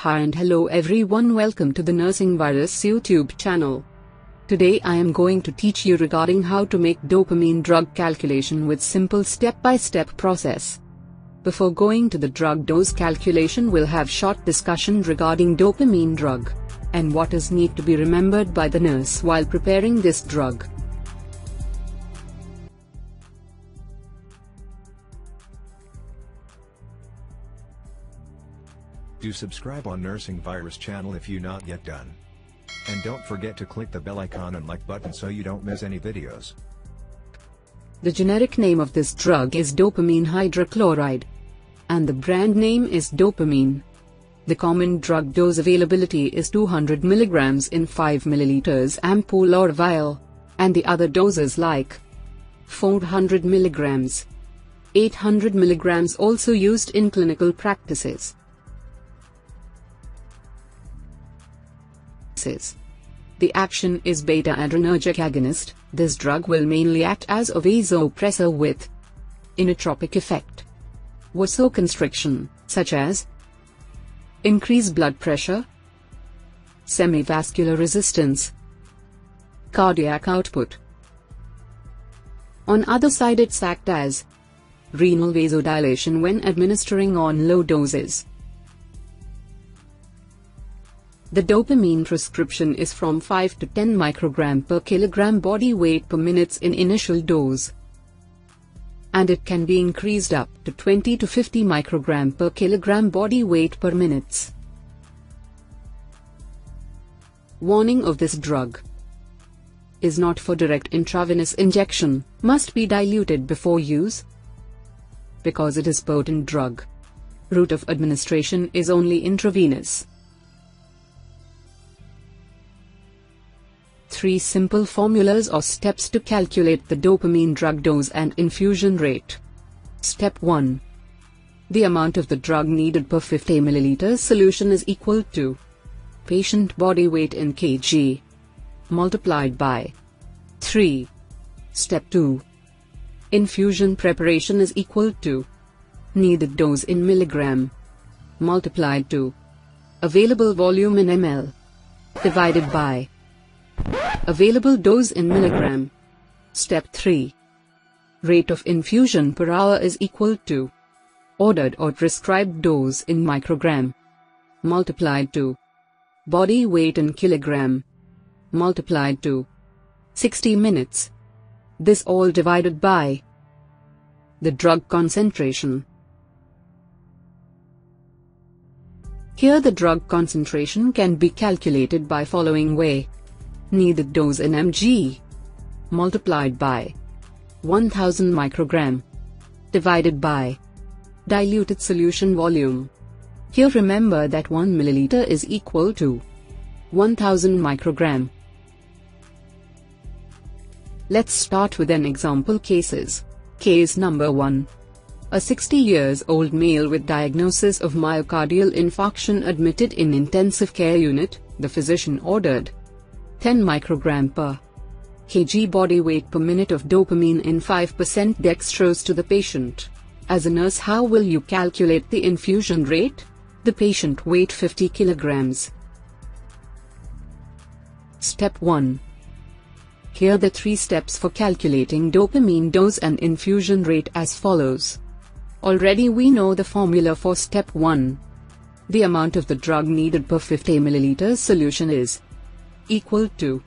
Hi and hello everyone welcome to the Nursing Virus YouTube channel. Today I am going to teach you regarding how to make dopamine drug calculation with simple step-by-step -step process. Before going to the drug dose calculation we'll have short discussion regarding dopamine drug and what is need to be remembered by the nurse while preparing this drug. Do subscribe on Nursing Virus channel if you not yet done. And don't forget to click the bell icon and like button so you don't miss any videos. The generic name of this drug is dopamine hydrochloride. And the brand name is dopamine. The common drug dose availability is 200 mg in 5 ml ampoule or vial. And the other doses like 400 mg. 800 mg also used in clinical practices. The action is beta-adrenergic agonist. This drug will mainly act as a vasopressor with inotropic effect. Vasoconstriction, such as increased blood pressure, semivascular resistance, cardiac output. On other side it's act as renal vasodilation when administering on low doses. The dopamine prescription is from 5 to 10 microgram per kilogram body weight per minutes in initial dose. And it can be increased up to 20 to 50 microgram per kilogram body weight per minutes. Warning of this drug is not for direct intravenous injection, must be diluted before use because it is potent drug. Route of administration is only intravenous. Three simple formulas or steps to calculate the dopamine drug dose and infusion rate. Step 1. The amount of the drug needed per 50 ml solution is equal to patient body weight in kg multiplied by 3. Step 2. Infusion preparation is equal to needed dose in milligram multiplied to available volume in ml divided by Available dose in milligram. Step 3. Rate of infusion per hour is equal to ordered or prescribed dose in microgram multiplied to body weight in kilogram multiplied to 60 minutes. This all divided by the drug concentration. Here the drug concentration can be calculated by following way needed dose in mg multiplied by 1000 microgram divided by diluted solution volume. Here remember that 1 milliliter is equal to 1000 microgram. Let's start with an example cases. Case number 1. A 60 years old male with diagnosis of myocardial infarction admitted in intensive care unit, the physician ordered 10 microgram per kg body weight per minute of dopamine in 5% dextrose to the patient. As a nurse how will you calculate the infusion rate? The patient weight 50 kilograms. Step 1. Here the three steps for calculating dopamine dose and infusion rate as follows. Already we know the formula for step 1. The amount of the drug needed per 50 ml solution is equal to.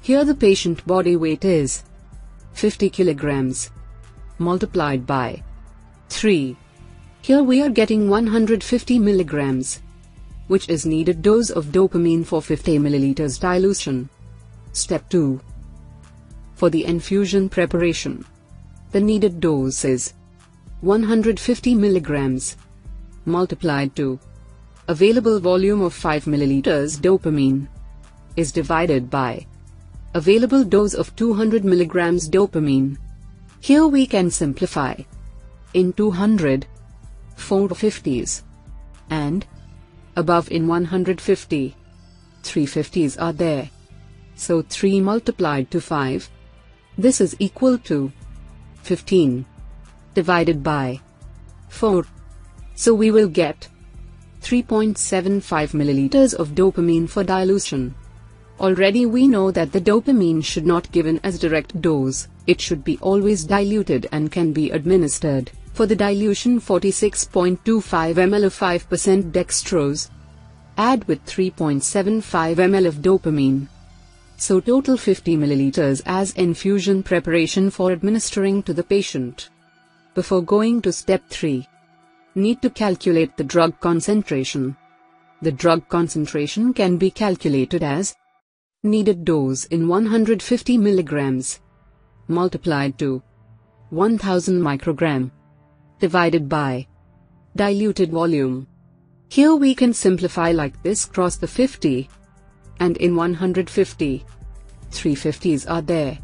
Here the patient body weight is 50 kilograms multiplied by 3. Here we are getting 150 milligrams, which is needed dose of dopamine for 50 milliliters dilution. Step 2. For the infusion preparation, the needed dose is 150 milligrams multiplied to available volume of 5 milliliters dopamine is divided by available dose of 200 mg dopamine. Here we can simplify. In 200, 450s, and above in 150, 350s are there. So 3 multiplied to 5, this is equal to 15 divided by 4. So we will get 3.75 milliliters of dopamine for dilution. Already we know that the dopamine should not given as direct dose, it should be always diluted and can be administered. For the dilution 46.25 ml of 5% dextrose. Add with 3.75 ml of dopamine. So total 50 ml as infusion preparation for administering to the patient. Before going to step 3. Need to calculate the drug concentration. The drug concentration can be calculated as needed dose in 150 milligrams multiplied to 1000 microgram divided by diluted volume. Here we can simplify like this cross the 50 and in 150 350s are there.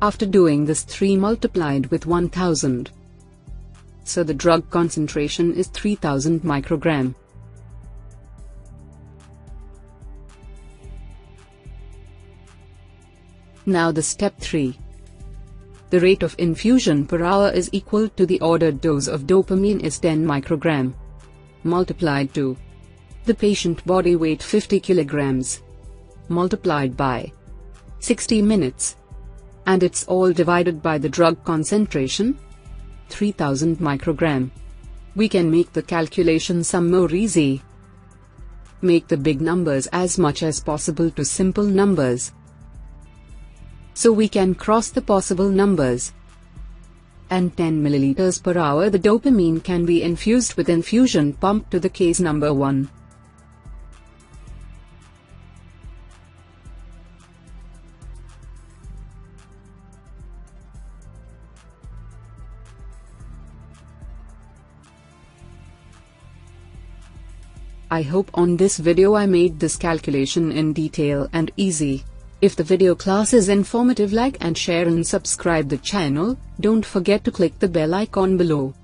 After doing this 3 multiplied with 1000 so the drug concentration is 3000 microgram. Now the step 3. The rate of infusion per hour is equal to the ordered dose of dopamine is 10 microgram multiplied to the patient body weight 50 kilograms multiplied by 60 minutes and it's all divided by the drug concentration 3000 microgram. We can make the calculation some more easy. Make the big numbers as much as possible to simple numbers so we can cross the possible numbers. And 10 milliliters per hour the dopamine can be infused with infusion pump to the case number 1. I hope on this video I made this calculation in detail and easy. If the video class is informative like and share and subscribe the channel, don't forget to click the bell icon below.